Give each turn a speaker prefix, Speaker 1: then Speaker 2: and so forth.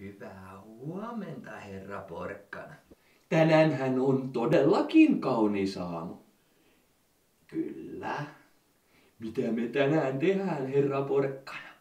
Speaker 1: hyvää huomenta, herra Porkkana.
Speaker 2: Tänäänhän on todellakin kaunis aamu.
Speaker 1: Kyllä.
Speaker 2: Mitä me tänään tehdään, herra Porkkana?